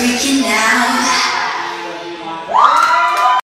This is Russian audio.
preaching